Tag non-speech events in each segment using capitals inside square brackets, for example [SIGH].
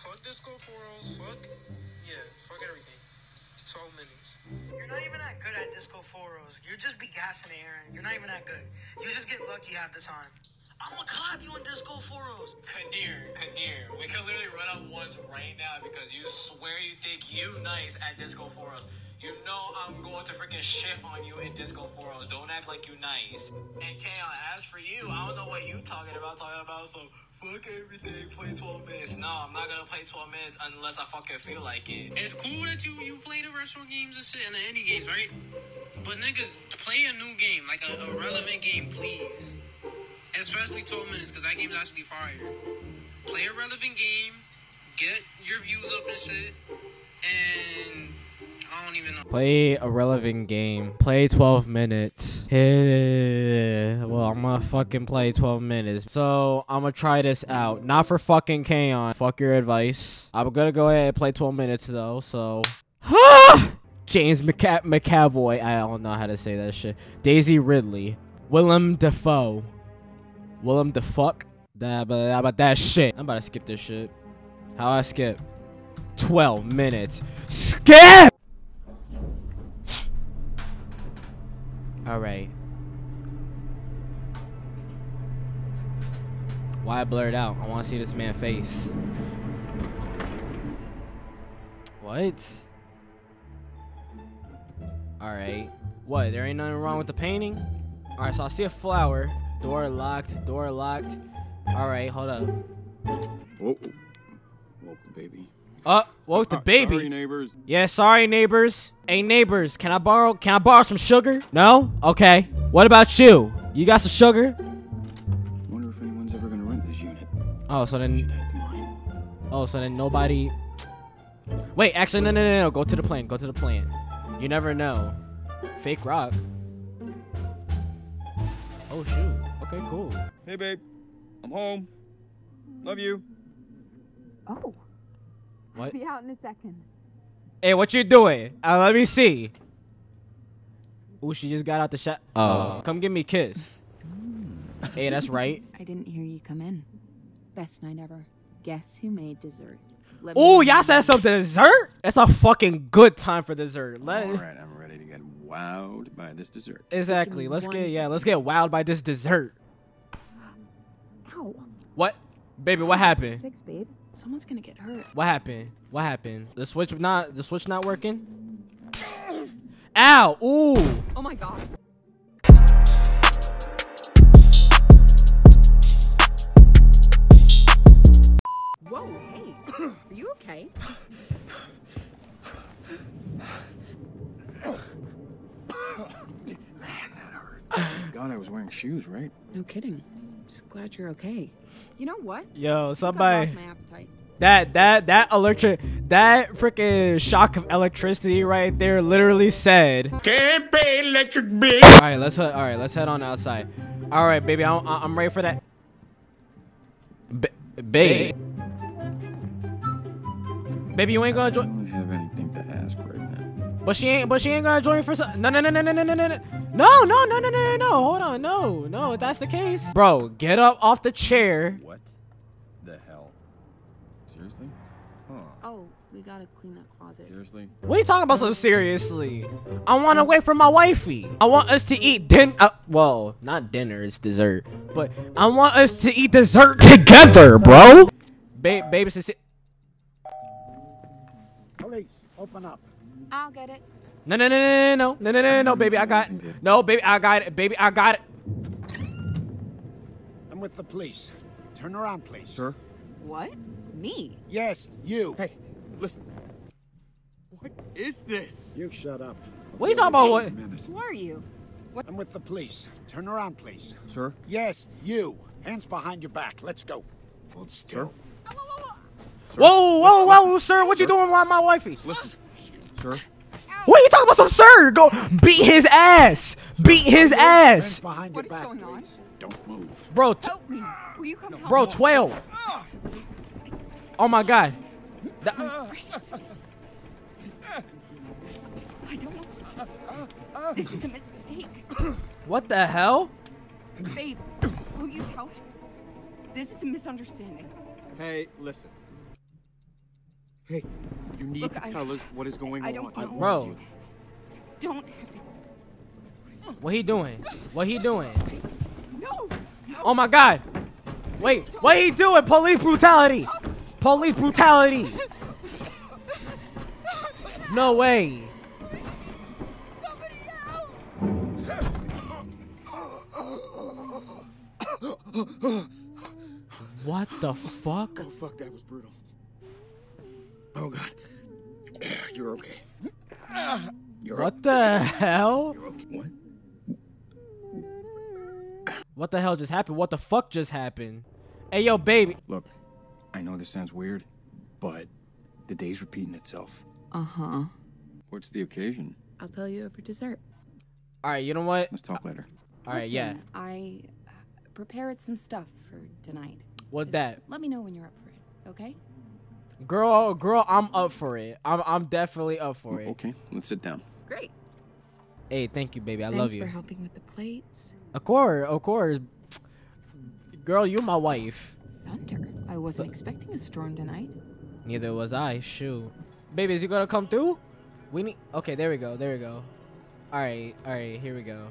Fuck Disco 4Os, fuck. Yeah, fuck everything. 12 minutes. You're not even that good at Disco 4Os. You just be gassing Aaron. You're not even that good. You just get lucky half the time. I'm gonna clap you on Disco 4Os. Kadir, Kadir, we can literally run up ones right now because you swear you think you nice at Disco 4Os. You know I'm going to freaking shit on you in Disco 4Os. Don't act like you nice. And Kaon, as for you, I don't know what you talking about, talking about some fuck everything, play 12 minutes. No, I'm not gonna play 12 minutes unless I fucking feel like it. It's cool that you you play the restaurant games and shit and the indie games, right? But niggas, play a new game, like a, a relevant game, please. Especially 12 minutes, because that game's actually fire. Play a relevant game, get your views up and shit, and Don't even know. Play a relevant game. Play 12 minutes. Well, I'm gonna fucking play 12 minutes. So, I'm gonna try this out. Not for fucking Kaon. Fuck your advice. I'm gonna go ahead and play 12 minutes though, so. [GASPS] James McCa- McAvoy. I don't know how to say that shit. Daisy Ridley. Willem Dafoe. Willem the fuck? But about that shit. I'm about to skip this shit. How I skip? 12 minutes. Skip! Alright. Why blurred out? I want to see this man's face. What? Alright. What? There ain't nothing wrong with the painting? Alright, so I see a flower. Door locked. Door locked. Alright, hold up. Whoa. Woke the baby. Uh, oh, woke the uh, baby. Sorry, neighbors. Yeah, sorry neighbors. Hey neighbors, can I borrow can I borrow some sugar? No? Okay. What about you? You got some sugar? Wonder if anyone's ever gonna rent this unit. Oh, so then head to mine. oh, so then nobody Wait, actually no no no no, go to the plane. Go to the plane. You never know. Fake rock. Oh shoot. Okay, cool. Hey, babe. I'm home. Love you. Oh. What? Be out in a second. Hey, what you doing? Uh, let me see. Ooh, she just got out the shot. Oh. Come give me a kiss. hey, that's right. [LAUGHS] I didn't hear you come in. Best night ever. Guess who made dessert? Oh, me- y'all said something dessert? That's a fucking good time for dessert. Let All right, I'm ready to get wowed by this dessert. exactly. Let's one get yeah. Let's get wowed by this dessert. Ow. What, baby? What happened? Thanks, babe. Someone's gonna get hurt. What happened? What happened? The switch not the switch not working. Ow! Ooh! Oh my god. Whoa, hey. [COUGHS] Are you okay? [COUGHS] Man, that hurt. Thank [COUGHS] god, I was wearing shoes, right? No kidding. Just glad you're okay. You know what? Yo, I think I've somebody. lost my appetite. That that that electric that freaking shock of electricity right there literally said. Can't pay electric bill. All right, let's. All right, let's head on outside. All right, baby, I'm I'm ready for that. B babe. Baby, you ain't gonna I join. don't have anything to ask right now. But she ain't. But she ain't gonna join for some. No, no, no, no, no, no, no, no, no, no, no, no, no, no, no. Hold on, no, no. If that's the case, bro, get up off the chair. What the hell? Seriously? Huh. Oh, we gotta clean that closet. Seriously? What are you talking about so seriously? I want to wait for my wifey. I want us to eat din. Uh, well, not dinner, it's dessert. But I want us to eat dessert together, bro. Ba baby, sis- I'll get it. No, no, no, no, no, no, no, no, no, baby, I got. No, baby, I got it. Baby, I got it. I'm with the police. Turn around, please. Sir? What? Me? Yes, you. Hey, listen. What is this? You shut up. What are you talking about? What? Who are you? I'm with the police. Turn around, please. Sir? Yes, you. Hands behind your back. Let's go. Hold still. Whoa, whoa, whoa, sir, what you doing with my wifey? Listen. Sir? What are talking about, some sir? Go beat his ass. Beat his ass, behind What your is back, going on? please. Don't move. bro. T- Help me. Will you come help bro, me? twelve. Oh my god. That- I don't know. This is a mistake. what the hell? Babe, will you tell him? This is a misunderstanding. Hey, listen. Hey, you need Look, to I- tell us what is going I on. don't know. Bro, Don't have to. what he doing? What he doing? No. Oh my god! Wait, what he doing? Police brutality! Police brutality! No way! What the fuck? Oh fuck, that was brutal. Oh god. You're okay. You're What the hell? Okay. What? What the hell just happened? What the fuck just happened? Hey yo, baby. Look, I know this sounds weird, but the day's repeating itself. Uh huh. What's the occasion? I'll tell you over dessert. Alright, you know what? Let's talk later. Alright, yeah. I uh, prepared some stuff for tonight. What that? Let me know when you're up for it, okay? Girl, girl, I'm up for it. I'm I'm definitely up for it. Okay, let's sit down. Great. Hey, thank you, baby. I Thanks love you. for helping with the plates. Of course, of course. Girl, you my wife. Thunder. I wasn't expecting a storm tonight. Neither was I. Shoot. Baby, is he gonna come through? We need. Okay, there we go. There we go. All right, all right. Here we go.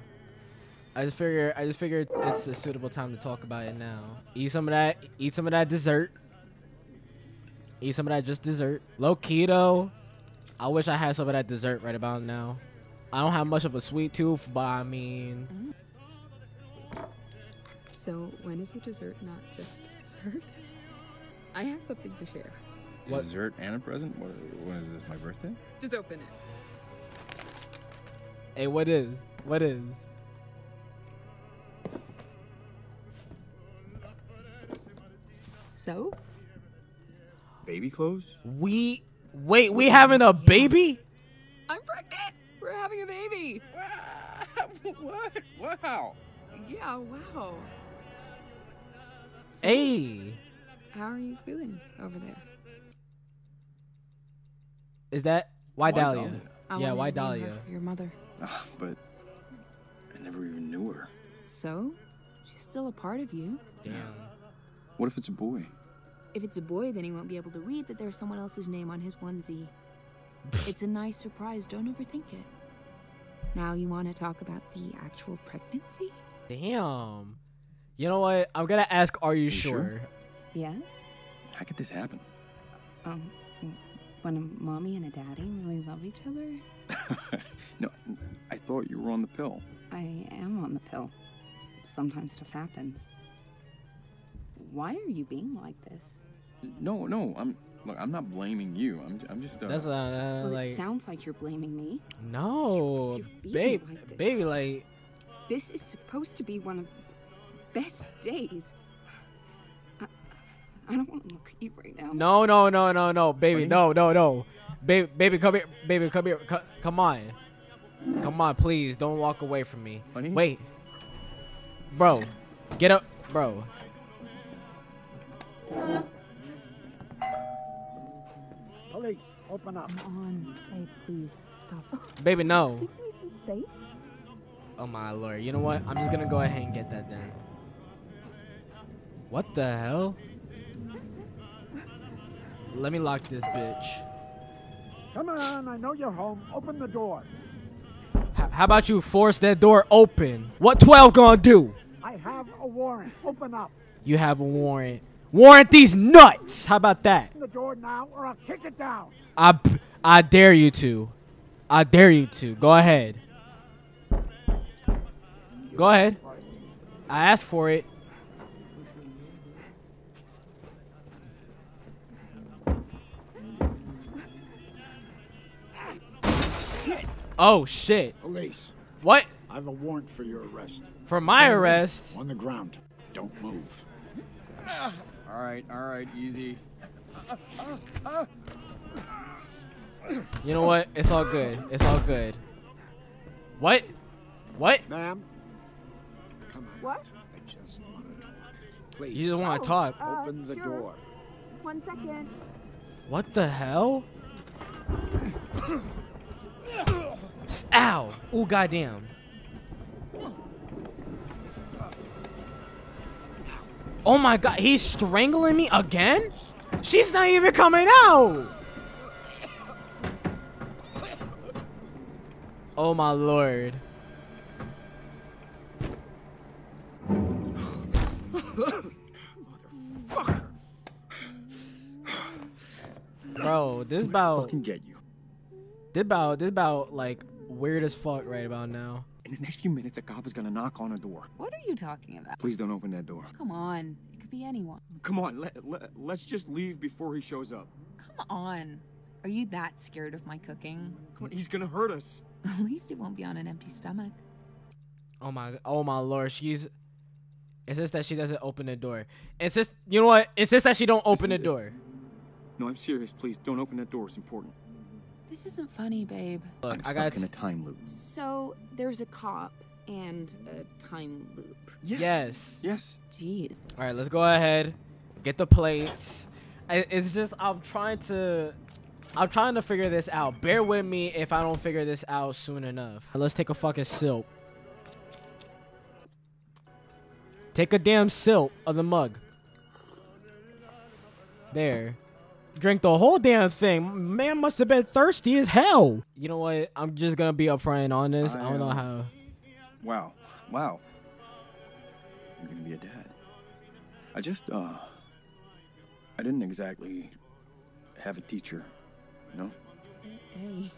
I just figure. I just figured it's a suitable time to talk about it now. Eat some of that. Eat some of that dessert. Eat some of that just dessert. Low keto. I wish I had some of that dessert right about now. I don't have much of a sweet tooth, but I mean, mm. So when is a dessert not just dessert? I have something to share. What? Dessert and a present? What, when is this? My birthday? Just open it. hey, what is? What is? So Baby clothes? We wait. We having a baby? I'm pregnant. We're having a baby. [LAUGHS] what? Wow. Yeah. Wow. So, Hey, How are you feeling over there? is that why Why Dahlia? Dahlia? Yeah, why to name her Dahlia? your mother. Ah, but I never even knew her. So, she's still a part of you. Damn. What if it's a boy? If it's a boy, then he won't be able to read that there's someone else's name on his onesie. it's a nice surprise. Don't overthink it. Now, you want to talk about the actual pregnancy? Damn. You know what? I'm gonna ask. Are you, You sure? sure? Yes. How could this happen? Um, when a mommy and a daddy really love each other? [LAUGHS] no, I thought you were on the pill. I am on the pill. Sometimes stuff happens. Why are you being like this? No, no, I'm look. I'm not blaming you. I'm, I'm just. Uh, That's uh, uh, well, like it sounds like you're blaming me. no, you're being babe, like baby, like This is supposed to be one of the best days. I, I don't want to look at you right now. no, no, no, no, no, baby, no, no, no, baby, baby, come here, baby, come here, co- come on, come on, please, don't walk away from me. Honey? Wait, bro, get up, bro. Police, open up. Come on. Hey, please, stop. [LAUGHS] Baby, no. Give me some space. Oh my lord. You know what? I'm just gonna go ahead and get that then. What the hell? Let me lock this bitch. Come on, I know you're home. Open the door. H- how about you force that door open? What 12 gonna do? I have a warrant. Open up. You have a warrant. Warrant these nuts! How about that? Open the door now, or I'll kick it down. I, b- I dare you to. I dare you to. Go ahead. Go ahead. I asked for it. Oh shit. Police, What? I have a warrant for your arrest. For my arrest? On the ground. Don't move. All right, all right, easy. You know what? It's all good. It's all good. What? What? Ma'am? Come on. What? I just want to talk. Please. You just want to talk. Uh, Open the sure. door. One second. What the hell? [COUGHS] Ow! Oh goddamn! Oh my god, he's strangling me again? She's not even coming out! Oh my lord. Bro, this about fucking get you. This about this about like weird as fuck right about now. In the next few minutes, a cop is gonna knock on a door. What are you talking about? Please don't open that door. Come on. It could be anyone. Come on, let, let, let's just leave before he shows up. Come on. Are you that scared of my cooking? Come on, he's gonna hurt us. [LAUGHS] At least it won't be on an empty stomach. Oh my oh my lord, she's insists that she doesn't open the door. Insist you know what? Insist that she don't open the door. No, I'm serious. Please don't open that door. It's important. This isn't funny, babe. Look, I'm I stuck got in a time loop. So there's a cop and a time loop. Yes. Yes. Jeez. All right, let's go ahead. Get the plates. I- It's just I'm trying to I'm trying to figure this out. Bear with me if I don't figure this out soon enough. Let's take a fucking sip. Take a damn sip of the mug. There. Drink the whole damn thing. Man must have been thirsty as hell. You know what? I'm just gonna be upfront and honest. I, I, don't know how. Wow. Wow. You're gonna be a dad. I just, uh. I didn't exactly have a teacher, you know? Hey,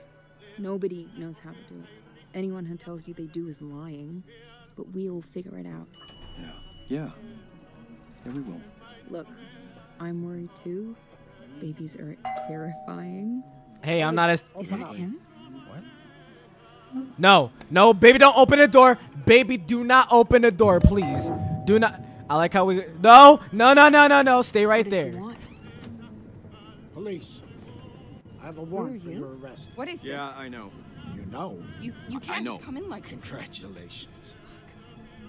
nobody knows how to do it. Anyone who tells you they do is lying. But we'll figure it out. Yeah. Yeah. Yeah, we will. Look, I'm worried too. Babies are terrifying. Hey, I'm not as Is that him? What? No, no, baby, don't open the door. Baby, do not open the door, please. Do not. I like how we. No, no, no, no, no, no. Stay right What there. Police. I have a are warrant for you? your arrest. What is this? Yeah, I know. You know. You you can't just come in like this. Congratulations.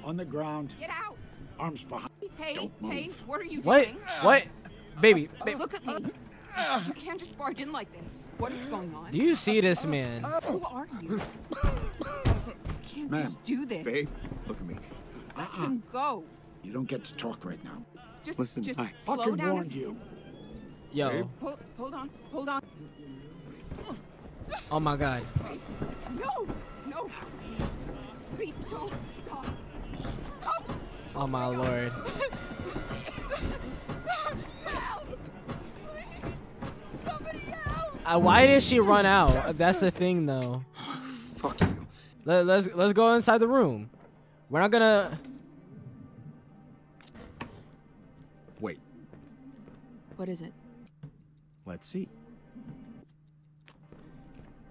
On the ground, Get out! arms behind. Hey, Don't hey, move. what are you What? doing? What? Baby, Oh, ba- look at me. Uh, you can't just barge in like this. What is going on? do you see this man? Who are you? You can't Ma'am, just do this. Babe, look at me. Let him uh-uh. go. You don't get to talk right now. Just, Listen, just I fucking down warned second. you. Yo, Babe? Hold, hold on, hold on. oh my God. No, no. Please don't stop. Stop. Oh my lord. [LAUGHS] Uh, why did she run out? That's the thing, though. Fuck you. Let, let's let's go inside the room. We're not gonna. Wait, What is it? let's see.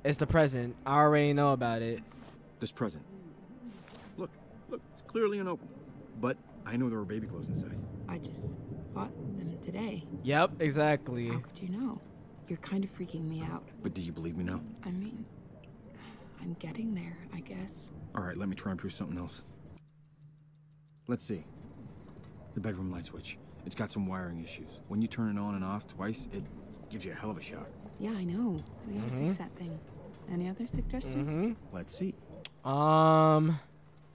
It's the present. I already know about it. This present. Look, look, it's clearly unopened. But I know there were baby clothes inside. I just bought them today. Yep, exactly. How could you know? You're kind of freaking me out. But do you believe me now? I mean, I'm getting there, I guess. All right, let me try and prove something else. Let's see. The bedroom light switch. It's got some wiring issues. When you turn it on and off twice, it gives you a hell of a shock. Yeah, I know. We gotta fix that thing. Any other suggestions? hmm Let's see. Um.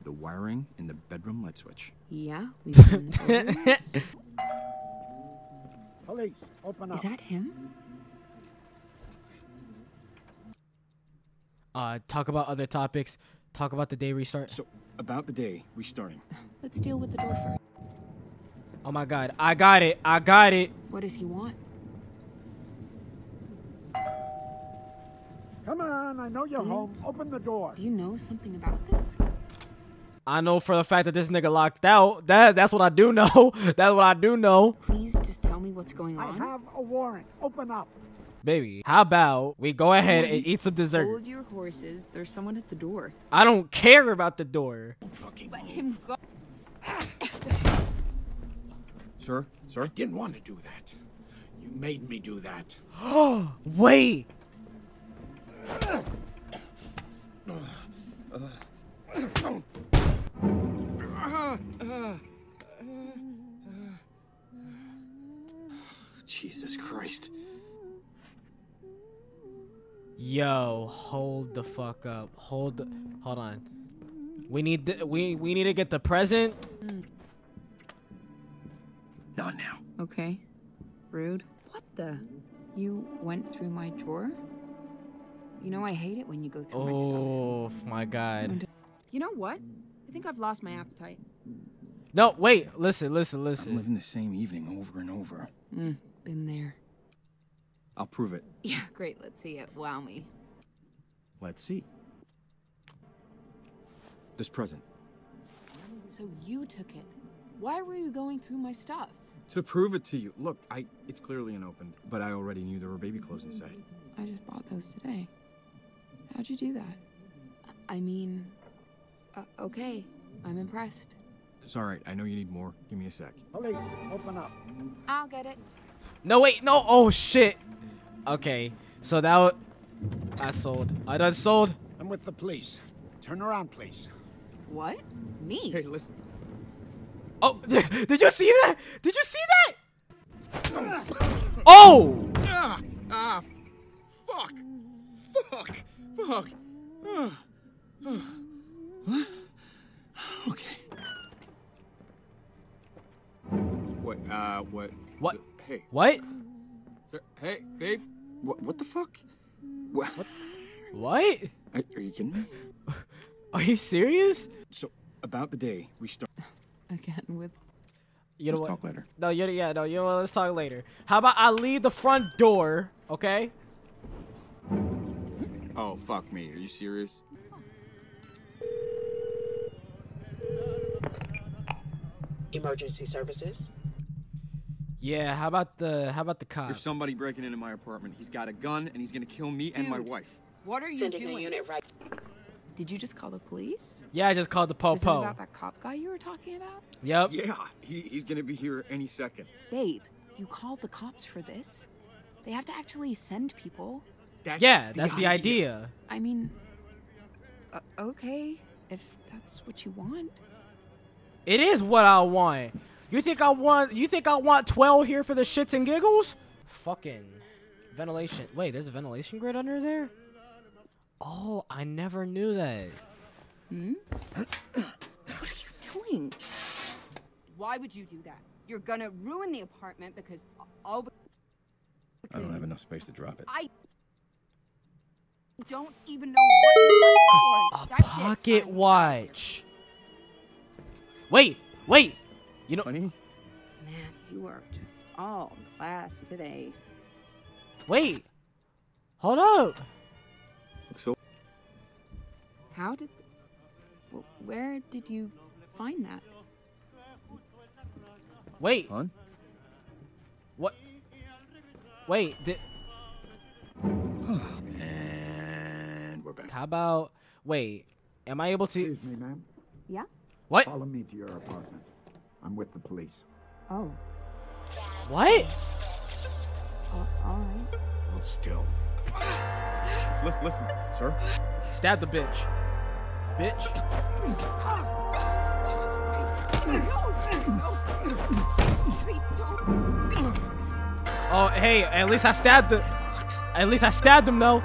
The wiring in the bedroom light switch. Yeah, we [LAUGHS] can those. Police, open up. Is that him? Uh, talk about other topics. Talk about the day restart. So, about the day restarting. [LAUGHS] Let's deal with the door first. Oh my God, I got it. I got it. What does he want? Come on, I know you're Do you- home. Open the door. Do you know something about this? I know for the fact that this nigga locked out. That that's what I do [LAUGHS] know. that's what I do know. Please just tell me what's going on. I have a warrant. Open up. Baby, how about we go ahead and eat some dessert? Hold your horses. There's someone at the door. I don't care about the door. Fucking Let him go. Sir? Sir? Didn't want to do that. You made me do that. Oh, [GASPS] wait. Jesus Christ. Yo, hold the fuck up. Hold the, hold on. We need the, we we need to get the present. Not now. Okay. Rude. what the? You went through my drawer? You know I hate it when you go through my Oh my god. You know what? I think I've lost my appetite. No, wait. Listen, listen, I'm listen. living the same evening over and over. Mm, been there. I'll prove it. Yeah, great. Let's see it. Wow me. Let's see. This present. So you took it. Why were you going through my stuff? To prove it to you. Look, I it's clearly unopened, but I already knew there were baby clothes inside. I just bought those today. How'd you do that? I mean, uh, okay. I'm impressed. It's alright, I know you need more. Give me a sec. Police, open up. I'll get it. No, wait, no. Oh shit. Okay, so that was, I sold. I done sold. I'm with the police. Turn around, please. What? Me? Hey, listen. Oh, [LAUGHS] did you see that? Did you see that? Oh! Ah, ah, fuck, fuck, fuck. Ah, ah. What? Okay. What? Uh, what? What? Hey, What? sir, hey, babe. What? What the fuck? What? [LAUGHS] What? Are, are you kidding me? Are you serious? So, about the day we start. [LAUGHS] Again with. You know Let's what? talk later. No, you yeah, no, you know what? Let's talk later. How about I leave the front door, okay? Oh, fuck me. Are you serious? Emergency services. Yeah. How about the how about the cop? There's somebody breaking into my apartment. He's got a gun and he's gonna kill me and my Dude. wife. What are you Sending doing? a unit right. Did you just call the police? Yeah, I just called the This is popo. about that cop guy you were talking about? Yep. Yeah, he, he's gonna be here any second. Babe, you called the cops for this? They have to actually send people. That's Yeah, that's the idea. I mean, uh, okay, if that's what you want. It is what I want. You think I want? You think I want 12 here for the shits and giggles? Fucking ventilation. Wait, there's a ventilation grid under there. Oh, I never knew that. Hmm? what are you doing? Why would you do that? You're gonna ruin the apartment because all I don't have enough space to drop it. I don't even know what you're looking for. That's it. Pocket watch. Wait, wait. You know, Honey, Man, you are just all class today. wait. Hold up. so How did. Wh- Where did you find that? Wait. hon. What? Wait. Did, And we're back. how about? Wait. Am I able to? Excuse me, ma'am. Yeah? What? Follow me to your apartment. I'm with the police. Oh, What? Oh, all right. Hold still. [LAUGHS] Listen, listen, sir. Stab the bitch. Bitch. Oh, hey. At least I stabbed the. At least I stabbed him though.